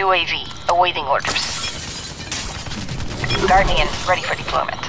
UAV, awaiting orders. Guardian, ready for deployment.